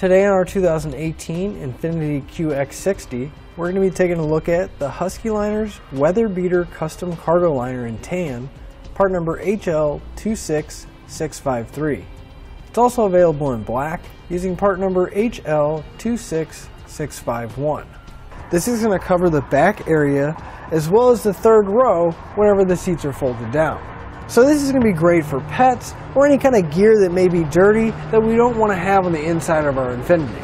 Today on our 2018 Infiniti QX60, we're going to be taking a look at the Husky Liners Weather Beater Custom Cargo Liner in tan, part number HL26653. It's also available in black using part number HL26651. This is going to cover the back area as well as the third row whenever the seats are folded down. So this is going to be great for pets or any kind of gear that may be dirty that we don't want to have on the inside of our Infiniti.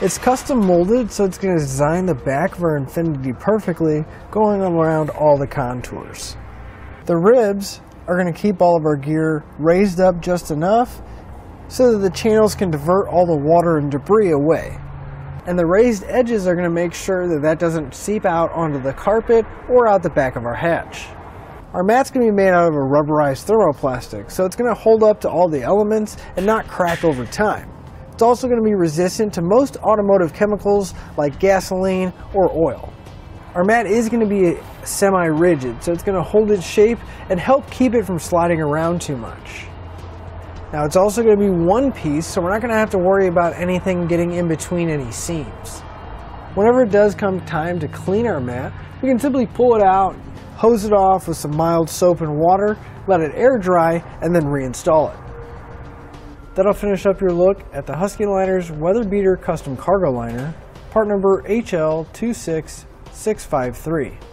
It's custom molded so it's going to design the back of our Infiniti perfectly going around all the contours. The ribs are going to keep all of our gear raised up just enough so that the channels can divert all the water and debris away and the raised edges are going to make sure that that doesn't seep out onto the carpet or out the back of our hatch. Our mat's going to be made out of a rubberized thermoplastic, so it's going to hold up to all the elements and not crack over time. It's also going to be resistant to most automotive chemicals like gasoline or oil. Our mat is going to be semi-rigid, so it's going to hold its shape and help keep it from sliding around too much. Now it's also going to be one piece, so we're not going to have to worry about anything getting in between any seams. Whenever it does come time to clean our mat, we can simply pull it out, hose it off with some mild soap and water, let it air dry, and then reinstall it. That'll finish up your look at the Husky Liners Weather Beater Custom Cargo Liner, part number HL26653.